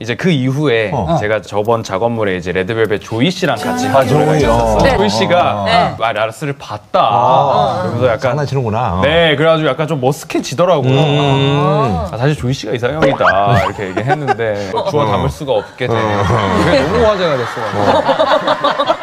이제 그 이후에 어. 제가 저번 작업물에 이제 레드벨벳 조이 씨랑 같이 아, 조이, 했었어요. 네. 조이 씨가 어. 네. 아, 마라스를 봤다. 아. 그래서 약간 장난치는구나. 어. 네, 그래가지고 약간 좀 머쓱해지더라고요. 음. 아, 사실 조이 씨가 이상형이다 이렇게 얘기했는데 주워 담을 수가 없게 되네요. 그게 너무 화제가 됐어가지고